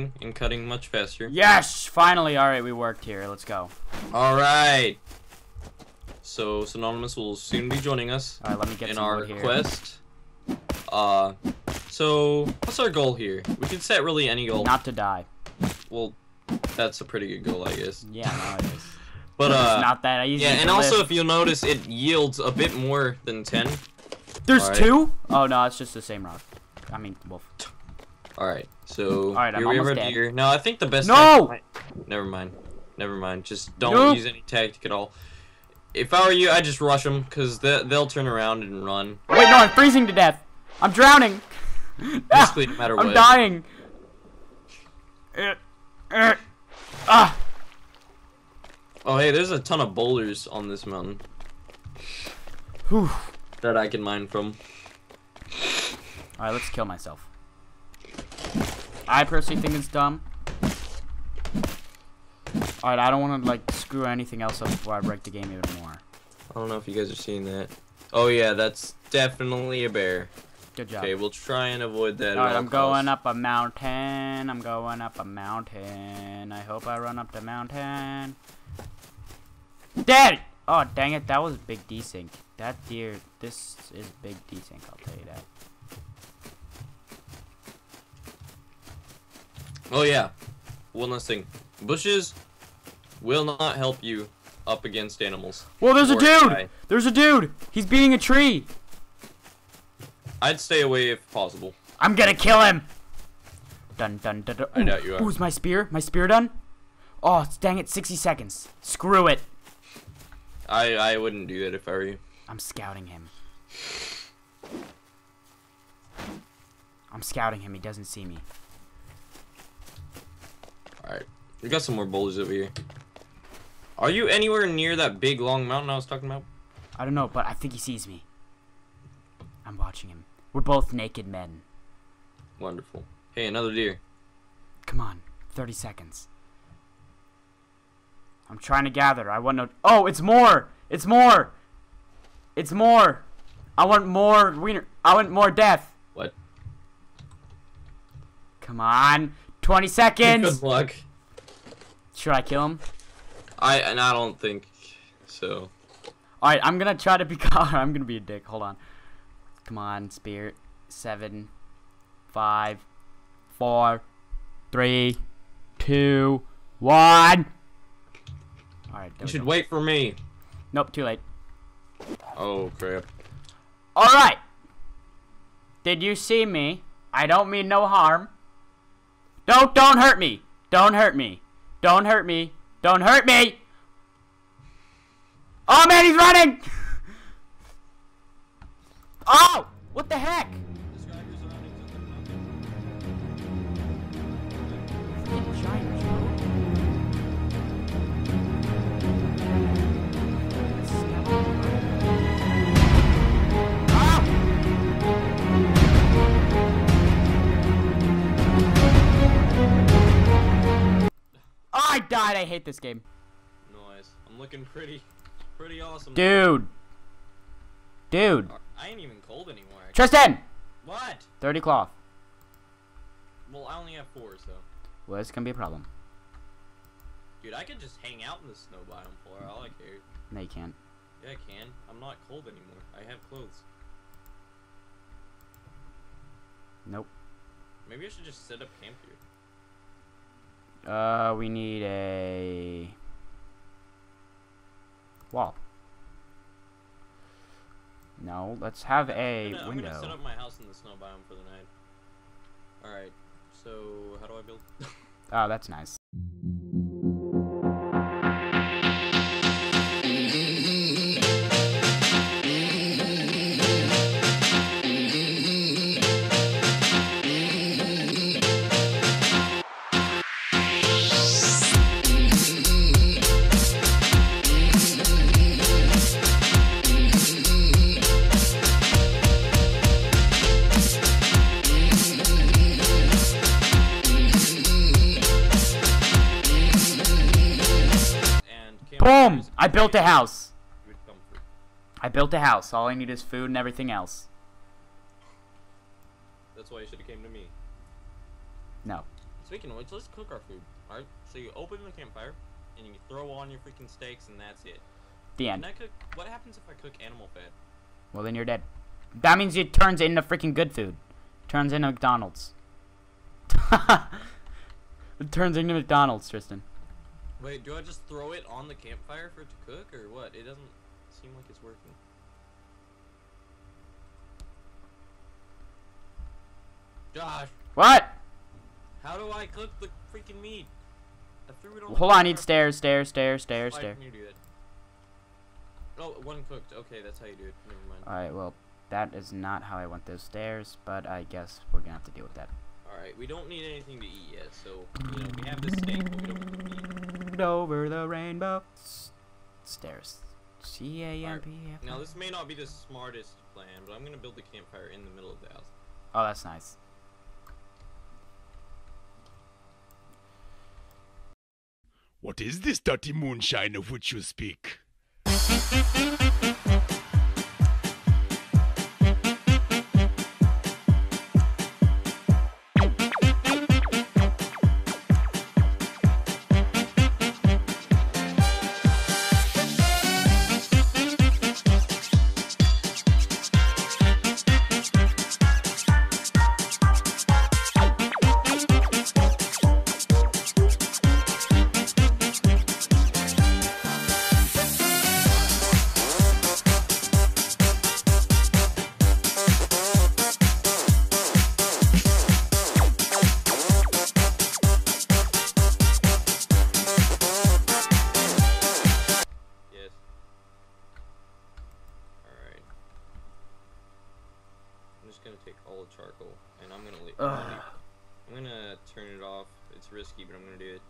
and cutting much faster. Yes! Finally, alright, we worked here. Let's go. Alright. So, Synonymous will soon be joining us Alright, let me get in our quest. Uh, so, what's our goal here? We can set really any goal. Not to die. Well, that's a pretty good goal, I guess. Yeah, no, it is. But, it's uh, not that easy. yeah, and also if you'll notice, it yields a bit more than 10. There's alright. two? Oh, no, it's just the same rock. I mean, wolf. Alright, so, Alright, I'm here we almost dead. deer. No, I think the best No! Never mind. Never mind. Just don't Nope. use any tactic at all. If I were you, I'd just rush them, because they, they'll turn around and run. Wait, no, I'm freezing to death. I'm drowning. Basically, no matter what. I'm dying. Uh, uh, ah. Oh, hey, there's a ton of boulders on this mountain Whew. that I can mine from. Alright, let's kill myself. I personally think it's dumb. Alright, I don't want to, like, screw anything else up before I break the game even more. I don't know if you guys are seeing that. Oh, yeah, that's definitely a bear. Good job. Okay, we'll try and avoid that. Alright, I'm going up a mountain. I'm going up a mountain. I hope I run up the mountain. Dead! Oh, dang it. That was big desync. That deer, this is big desync, I'll tell you that. Oh, yeah. One last thing. Bushes will not help you up against animals. Well, there's a dude! There's a dude! He's beating a tree! I'd stay away if possible. I'm gonna kill him! Dun dun dun dun. I doubt you are. Ooh, is my spear? My spear done? Oh, it's- dang it, 60 seconds. Screw it. I, I wouldn't do that if I were you. I'm scouting him. I'm scouting him, he doesn't see me. Alright. We got some more boulders over here. Are you anywhere near that big long mountain I was talking about? I don't know, but I think he sees me. I'm watching him. We're both naked men. Wonderful. Hey, another deer. Come on, 30 seconds. I'm trying to gather. I want no. Oh, it's more! It's more! It's more! I want more wiener. I want more death. What? Come on. 20 seconds! Good luck. Should I kill him? I and I don't think so. Alright, I'm gonna try to be. I'm gonna be a dick. Hold on. Come on, spirit. Seven, five, four, three, two, one. Alright, You should go. wait for me. Nope, too late. Oh crap. Alright. Did you see me? I don't mean no harm. Don't don't hurt me. Don't hurt me. Don't hurt me. Don't hurt me. Oh man, he's running. Oh, what the heck? I died. I hate this game. Nice. I'm looking pretty, pretty awesome. Dude. Dude. I ain't even cold anymore. actually. Tristan! What? 30 cloth. Well, I only have four, so. Well, it's gonna be a problem. Dude, I could just hang out in the snow biome for all I care. No, you can't. Yeah, I can. I'm not cold anymore. I have clothes. Nope. Maybe I should just set up camp here. Uh, we need a wall. No, let's have a I'm gonna, I'm gonna set up my house in the snow biome for the night. Alright, so how do I build? Oh, that's nice. I built a house. I built a house. All I need is food and everything else. That's why you should have came to me. No. Speaking of which, let's cook our food. Alright? So you open the campfire, and you throw on your freaking steaks, and that's it. The end. I cook? What happens if I cook animal fat? Well, then you're dead. That means it turns into freaking good food. Turns into McDonald's. it turns into McDonald's, Tristan. Wait, do I just throw it on the campfire for it to cook, or what? It doesn't seem like it's working. Josh, What? how do I cook the freaking meat? I threw it on. Hold on, I need stairs, stairs, stairs, stairs, Why stairs. can you do that? Oh, one cooked. Okay, that's how you do it. Never mind. Alright, well, that is not how I want those stairs, but I guess we're gonna have to deal with that. Alright, we don't need anything to eat yet, so, you know, we have this steak, but we don't need. Over the rainbow. S- stairs. C A M P F. Now, this may not be the smartest plan, but I'm gonna build the campfire in the middle of the house. Oh, that's nice. What is this dirty moonshine of which you speak? Charcoal, and I'm gonna leave. I'm gonna turn it off. It's risky, but I'm gonna do it.